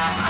Uh-huh.